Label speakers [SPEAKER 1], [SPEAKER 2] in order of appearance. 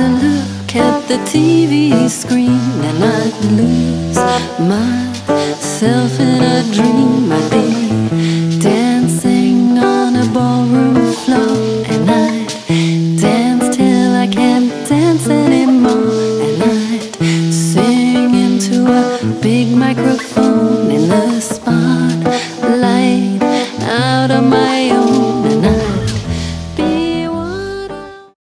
[SPEAKER 1] to look at the TV screen and I'd lose myself in a dream. I'd be dancing on a ballroom floor and I'd dance till I can't dance anymore and I'd sing into a big microphone.